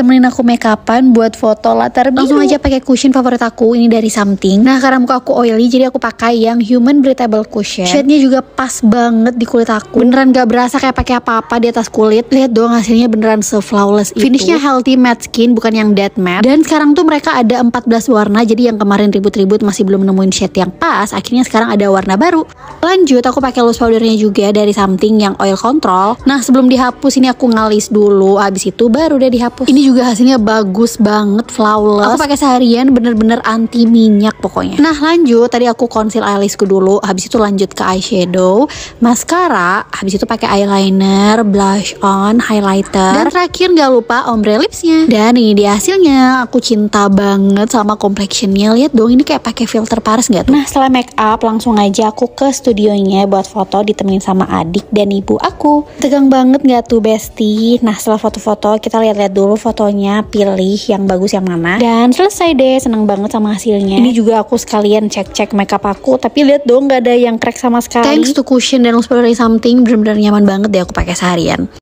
temenin aku make upan buat foto latar biru. Langsung aja pakai cushion favorit aku ini dari Something. Nah karena muka aku oily jadi aku pakai yang Human Breathable Cushion. Shade-nya juga pas banget di kulit aku. Beneran gak berasa kayak pakai apa-apa di atas kulit. Lihat dong hasilnya beneran se-flawless itu. Finishnya healthy matte skin bukan yang dead matte. Dan sekarang tuh mereka ada 14 warna jadi yang kemarin ribut-ribut masih belum nemuin shade yang pas. Akhirnya sekarang ada warna baru. Lanjut aku pakai loose powdernya juga dari Something yang oil control. Nah sebelum dihapus ini aku ngalis dulu. Habis itu baru deh dihapus. Ini juga hasilnya bagus banget flawless. Aku pakai seharian bener-bener anti minyak pokoknya. Nah lanjut tadi aku conceal alisku dulu. Habis itu lanjut ke eyeshadow, mascara. Habis itu pakai eyeliner, blush on, highlighter. Dan terakhir nggak lupa ombre lipsnya. Dan ini dia hasilnya. Aku cinta banget sama complexionnya. Lihat dong ini kayak pakai filter Paris nggak tuh? Nah setelah make up langsung aja aku ke studionya buat foto ditemenin sama adik dan ibu aku. Tegang banget nggak tuh bestie? Nah setelah foto-foto kita lihat-lihat dulu fotonya, pilih yang bagus yang mana. Dan selesai deh, seneng banget sama hasilnya. Ini juga aku sekalian cek-cek makeup aku, tapi lihat dong nggak ada yang crack sama sekali. Thanks to cushion dan powder something, bener-bener nyaman banget deh aku pakai seharian.